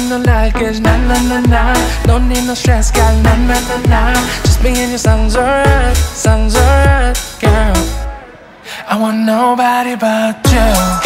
need no luggage, nah, nah, nah, nah. Don't need no stress, got nah, nah, nah, nah. Just me and you sounds alright, sounds alright, girl. I want nobody but you.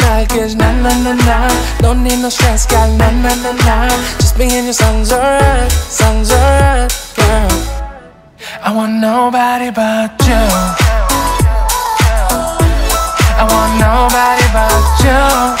nah, nah, nah. Don't need no stress, got nah, nah, nah, nah. Just me and you sounds alright, sounds alright, girl. I want nobody but you. I want nobody but you.